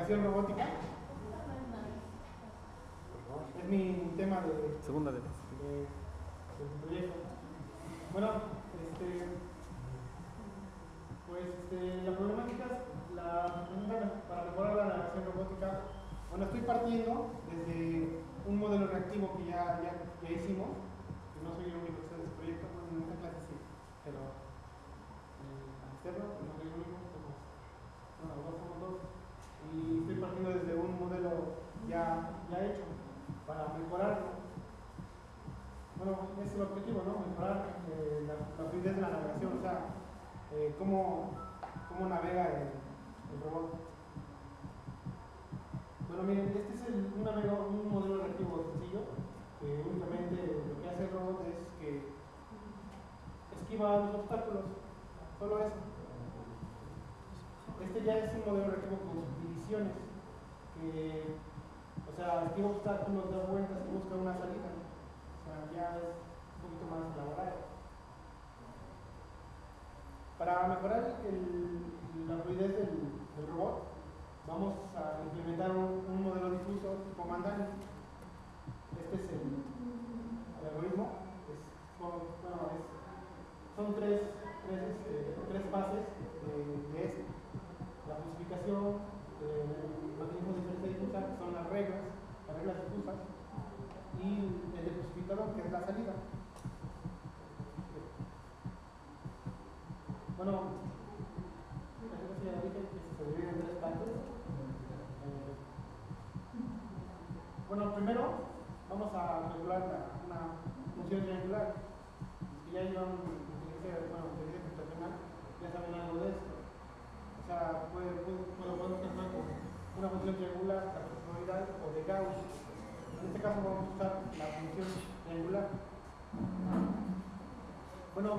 navegación robótica. Es mi tema de, Segunda de proyecto. Bueno, este, pues este, la problemática, la, bueno, para mejorar la navegación robótica, bueno, estoy partiendo desde un modelo reactivo que ya, ya, ya hicimos, que no soy el único que está en este proyecto, bueno, en esta clase sí, pero eh, externo, pues no soy el único, somos, bueno, los dos somos dos, y estoy partiendo desde un modelo ya, ya hecho para mejorarlo. Bueno, es el objetivo, ¿no? Mejorar eh, la, la fluidez de la navegación, o sea, eh, cómo, cómo navega el, robot. Bueno, miren, este es un, un modelo reactivo sencillo, que únicamente lo que hace el robot es que esquiva los obstáculos, solo eso. Este ya es un modelo reactivo con subdivisiones, que, o sea, esquiva obstáculos, da vueltas y busca una salida. Ya es un poquito más elaborado. Para mejorar el- la fluidez del, robot, vamos a implementar un, modelo difuso tipo Mandani. Este es el, algoritmo. Bueno, es- son tres, tres, este, tres fases de, de este. La justificación, eh, el mecanismo diferente de difusa, que son las reglas, las difusas, y el que la salida. Bueno. Eh, bueno, primero vamos a la- una función triangular. Que ya llevan inteligencia, bueno, ya saben algo de esto. O sea, calcular con una función triangular, o de Gauss. En este caso vamos a usar la función triangular. Bueno,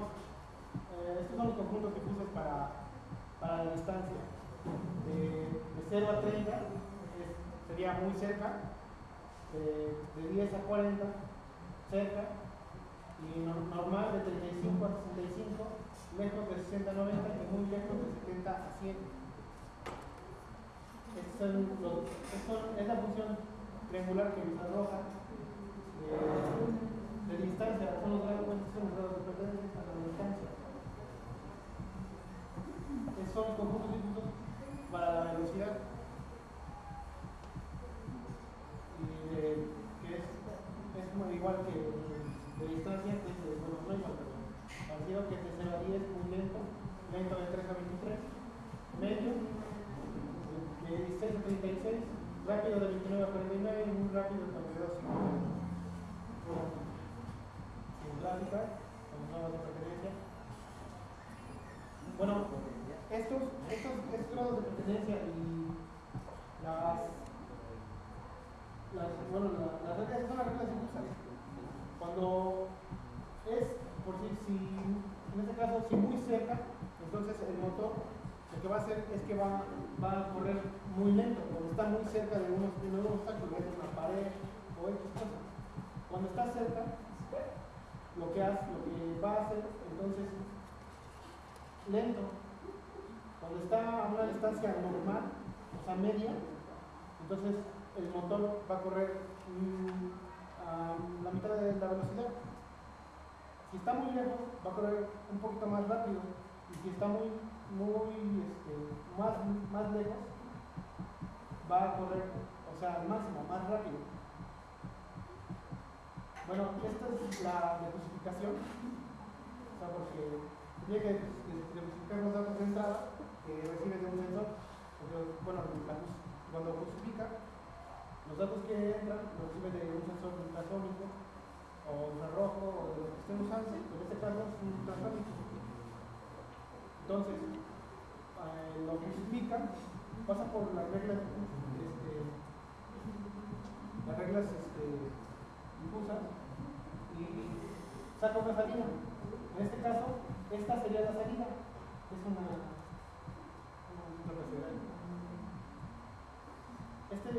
eh, estos son los conjuntos difusas para, para la distancia. De, de 0 a 30 es- sería muy cerca, de, de 10 a 40 cerca, y no- normal de 35 a 65, lejos de 60 a 90 y muy lejos de 70 a 100. Estos son los- esto es la función triangular que nos arroja de, de distancia, son los grados, son los de a la distancia. Estos son los conjuntos difusos para la velocidad. Y de- que es, es como igual que de distancia, que es de, igual, pero parecido que es de 0 a 10, muy lento, lento de 3 a 23, medio, de 16 a 36, rápido de 29 a 49 y muy rápido de 42 a 50. Sin gráfica, con nuevas de preferencia. Bueno, estos, estos, estos grados de pertenencia y las, las, bueno, la- las reglas son las reglas difusas. Cuando es, por si, si, en este caso, si muy cerca, entonces el motor lo que va a hacer es que va, va a correr muy lento, cuando está muy cerca de unos de un obstáculo, es una pared o X cosa. Cuando está cerca, lo que hace, lo que va a hacer, entonces, lento. Cuando está a una distancia normal, o sea, media, entonces el motor va a correr mm, a la mitad de la velocidad. Si está muy lejos, va a correr un poquito más rápido. Y si está muy, muy, este, más, más lejos, va a correr, o sea, al máximo, más rápido. Bueno, esta es la decosificación, o sea, porque tiene que decosificar los datos de entrada que recibe de un sensor, porque, bueno, cuando cosifica, los datos que entran los recibe de un sensor ultrasónico o infrarrojo o de lo que estén usando, en este caso es un ultrasónico. Entonces, lo cosifica, pasa por las reglas, este, las reglas este, difusas y saca una salida. En este caso, esta sería la salida. Es una, una interpretación. Este es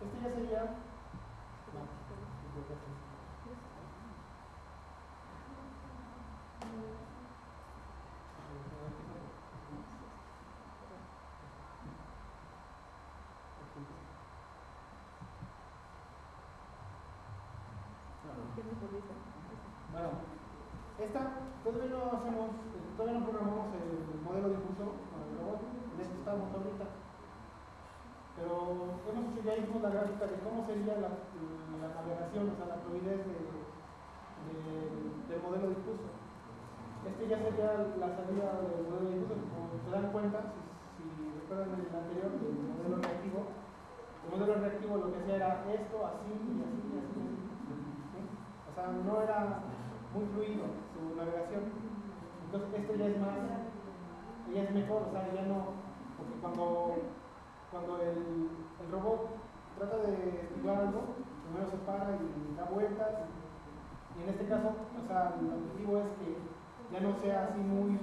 este ya sería no, Bueno, esta todavía no hacemos, todavía no programamos el modelo de impulso con el robot, en eso estamos ahorita. Pero hemos hecho ya hicimos la gráfica de cómo sería la, navegación, o sea, la fluidez de, de, del modelo de impulso. Este ya sería la salida del modelo de impulso, como se dan cuenta, si, recuerdan el anterior, del modelo reactivo, el modelo reactivo lo que hacía era esto, así, y así, y así. ¿sí? O sea, no era muy fluido su navegación. Entonces, esto ya es más, ya es mejor, o sea, ya no, porque cuando, cuando el, el robot trata de estimular algo, primero se para y da vueltas, y, en este caso, o sea, el objetivo es que ya no sea así muy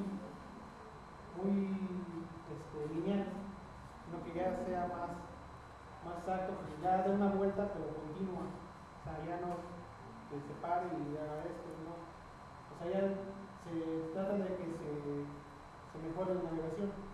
este, lineal, sino que ya sea más, más exacto, que ya dé una vuelta pero continua, o sea, ya no que se pare y haga esto, ¿no? O sea, ya se trata de que se, se mejore la navegación.